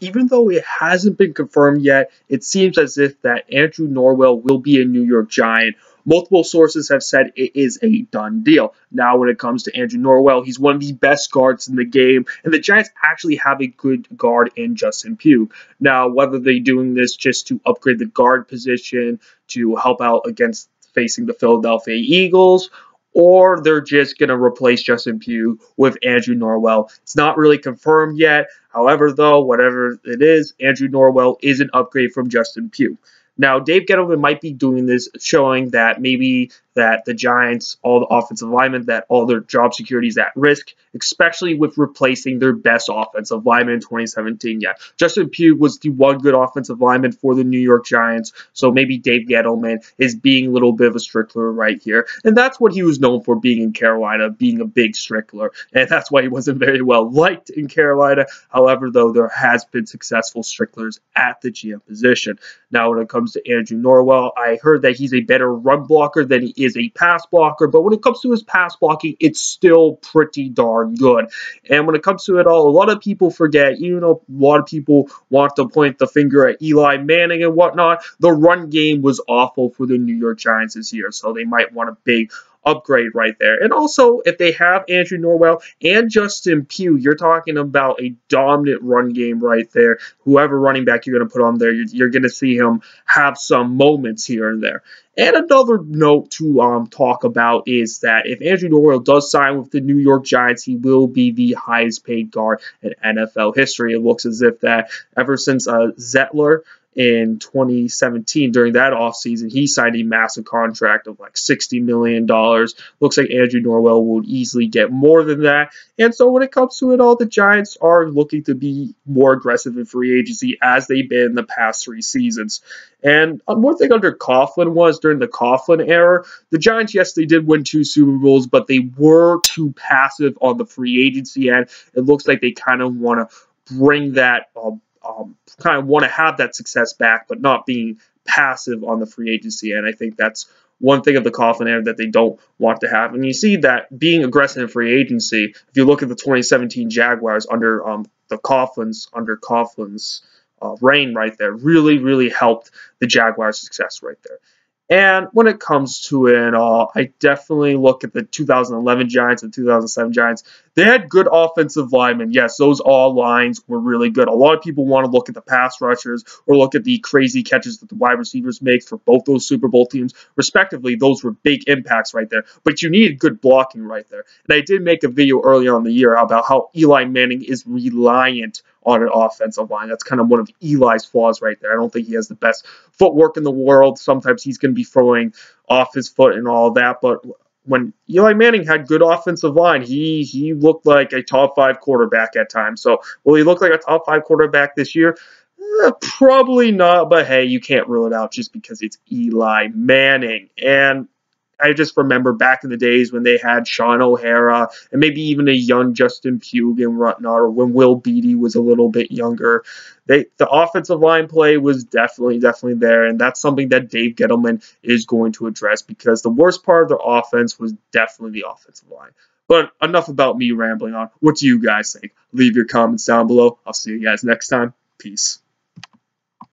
even though it hasn't been confirmed yet, it seems as if that Andrew Norwell will be a New York Giant. Multiple sources have said it is a done deal. Now, when it comes to Andrew Norwell, he's one of the best guards in the game, and the Giants actually have a good guard in Justin Pugh. Now, whether they're doing this just to upgrade the guard position, to help out against facing the Philadelphia Eagles, or they're just going to replace Justin Pugh with Andrew Norwell. It's not really confirmed yet. However, though, whatever it is, Andrew Norwell is an upgrade from Justin Pugh. Now, Dave Gettleman might be doing this, showing that maybe that the Giants, all the offensive linemen, that all their job security is at risk, especially with replacing their best offensive lineman in 2017. Yeah, Justin Pugh was the one good offensive lineman for the New York Giants, so maybe Dave Gettleman is being a little bit of a strickler right here, and that's what he was known for being in Carolina, being a big strickler, and that's why he wasn't very well liked in Carolina. However, though, there has been successful stricklers at the GM position. Now, when it comes to Andrew Norwell, I heard that he's a better run blocker than he is a pass blocker, but when it comes to his pass blocking, it's still pretty darn good. And when it comes to it all, a lot of people forget, you know, a lot of people want to point the finger at Eli Manning and whatnot. The run game was awful for the New York Giants this year, so they might want a big upgrade right there. And also, if they have Andrew Norwell and Justin Pugh, you're talking about a dominant run game right there. Whoever running back you're going to put on there, you're, you're going to see him have some moments here and there. And another note to um, talk about is that if Andrew Norwell does sign with the New York Giants, he will be the highest paid guard in NFL history. It looks as if that ever since uh, Zeitler in 2017 during that offseason, he signed a massive contract of like $60 million. Looks like Andrew Norwell will easily get more than that. And so when it comes to it all, the Giants are looking to be more aggressive in free agency as they've been in the past three seasons. And one thing under Coughlin was during the Coughlin era, the Giants, yes, they did win two Super Bowls, but they were too passive on the free agency end. It looks like they kind of want to bring that um, um, kind of want to have that success back, but not being passive on the free agency. And I think that's one thing of the Coughlin era that they don't want to have. And you see that being aggressive in free agency, if you look at the 2017 Jaguars under um, the Coughlin's, under Coughlin's uh, reign right there, really, really helped the Jaguars' success right there. And when it comes to it all, I definitely look at the 2011 Giants and 2007 Giants. They had good offensive linemen. Yes, those all lines were really good. A lot of people want to look at the pass rushers or look at the crazy catches that the wide receivers make for both those Super Bowl teams, respectively. Those were big impacts right there. But you need good blocking right there. And I did make a video earlier on the year about how Eli Manning is reliant on an offensive line. That's kind of one of Eli's flaws right there. I don't think he has the best footwork in the world. Sometimes he's going to be throwing off his foot and all that, but when Eli Manning had good offensive line, he he looked like a top five quarterback at times. So will he look like a top five quarterback this year? Eh, probably not, but hey, you can't rule it out just because it's Eli Manning. And I just remember back in the days when they had Shaun O'Hara and maybe even a young Justin Pugh and whatnot, or when Will Beatty was a little bit younger. They the offensive line play was definitely, definitely there, and that's something that Dave Gettleman is going to address because the worst part of their offense was definitely the offensive line. But enough about me rambling on. What do you guys think? Leave your comments down below. I'll see you guys next time. Peace.